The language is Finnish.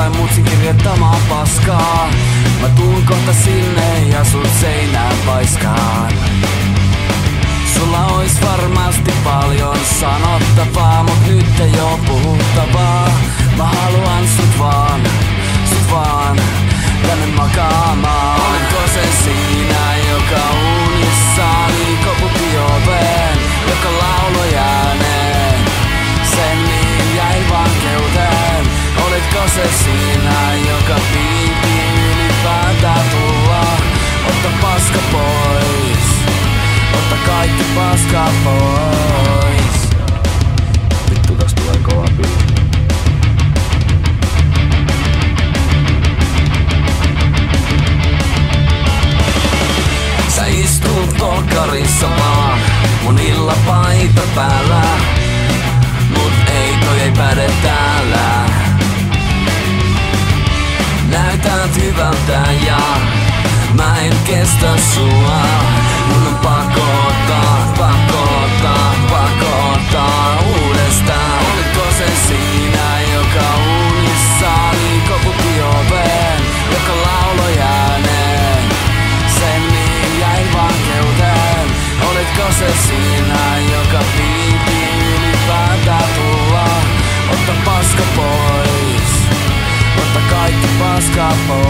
tai mutsin kirjoittamaan paskaa. Mä tuun kohta sinne ja sut se polkkarissa vaan Munilla paita päällä. Mut ei toi ei päde täällä. Näytät hyvältä ja Mä en kestä sua. on se siinä, joka piti ylipäätään tulla. Otta paska pois, otta kaikki paska pois.